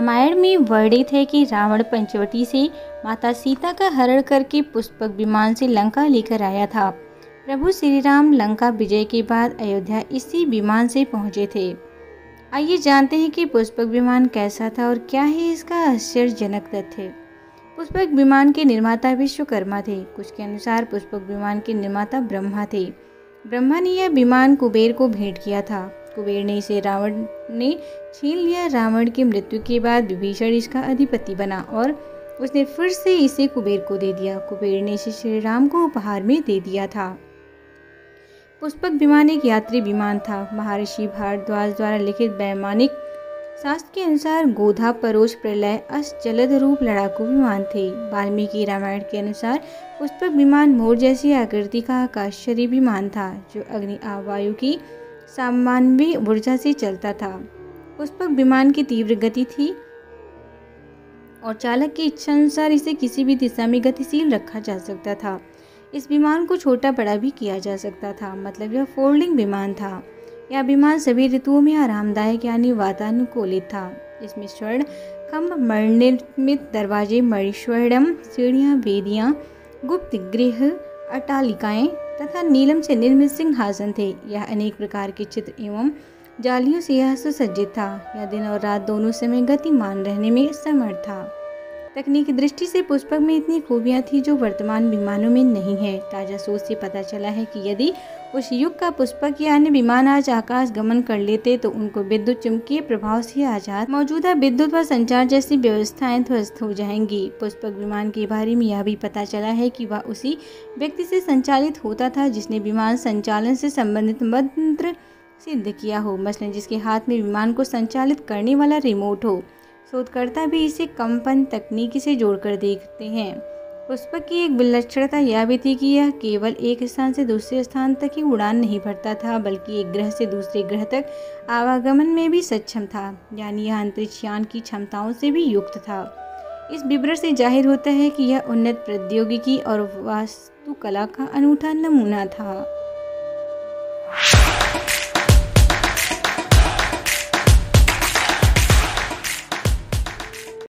में वर्णित है कि रावण पंचवटी से माता सीता का हरण करके पुष्पक विमान से लंका लेकर आया था। प्रभु श्री राम लंका विजय के बाद अयोध्या इसी विमान से पहुँचे थे। आइए जानते हैं कि पुष्पक विमान कैसा था और क्या है इसका आश्चर्यजनक तथ्य। पुष्पक विमान के निर्माता विश्वकर्मा थे। कुछ के अनुसार पुष्पक विमान के निर्माता ब्रह्मा थे। ब्रह्मा ने यह विमान कुबेर को भेंट किया था। कुबेर ने इसे रावण ने छीन लिया। रावण की मृत्यु के बाद विभीषण इसका अधिपति बना और उसने फिर से इसे कुबेर को दे दिया। कुबेर ने इसे श्री राम को उपहार में दे दिया था। पुष्पक विमान एक यात्री विमान था। महर्षि भारद्वाज द्वारा लिखित वैमानिक शास्त्र के अनुसार गोधा, परोश, प्रलय अस रूप, लड़ाकू विमान थे। वाल्मीकि रामायण के अनुसार पुष्पक विमान मोर जैसी आकृति का आकाशरी विमान था, जो अग्नि, आवायु की सामान्य ऊर्जा से चलता था। उस पर विमान की तीव्र गति थी और चालक की इच्छा अनुसार इसे किसी भी दिशा में गतिशील रखा जा सकता था। इस विमान को छोटा बड़ा भी किया जा सकता था मतलब यह फोल्डिंग विमान था। यह विमान सभी ऋतुओं में आरामदायक यानी वातानुकूलित था। इसमें स्वर्ण खम्भ निर्मित दरवाजे मणिस्वर्णम सीढ़ियाँ, वेदियाँ, गुप्त गृह अटालिकाएँ तथा नीलम से निर्मित सिंहासन थे। यह अनेक प्रकार के चित्र एवं जालियों से यह सुसज्जित था। यह दिन और रात दोनों समय गतिमान रहने में समर्थ था। तकनीकी दृष्टि से पुष्पक में इतनी खूबियाँ थी जो वर्तमान विमानों में नहीं है। ताज़ा सोच से पता चला है कि यदि उस युग का पुष्पक या अन्य विमान आज आकाश गमन कर लेते तो उनको विद्युत चुंबकीय प्रभाव से आज़ाद, मौजूदा विद्युत व संचार जैसी व्यवस्थाएँ ध्वस्त हो जाएँगी। पुष्पक विमान के बारे में यह भी पता चला है कि वह उसी व्यक्ति से संचालित होता था, जिसने विमान संचालन से संबंधित मंत्र सिद्ध किया हो, मसलन जिसके हाथ में विमान को संचालित करने वाला रिमोट हो। शोधकर्ता भी इसे कंपन तकनीकी से जोड़कर देखते हैं। पुष्पक की एक विलक्षणता यह भी थी कि यह केवल एक स्थान से दूसरे स्थान तक ही उड़ान नहीं भरता था, बल्कि एक ग्रह से दूसरे ग्रह तक आवागमन में भी सक्षम था, यानी यह अंतरिक्षयान की क्षमताओं से भी युक्त था। इस विवरण से ज़ाहिर होता है कि यह उन्नत प्रौद्योगिकी और वास्तुकला का अनूठा नमूना था।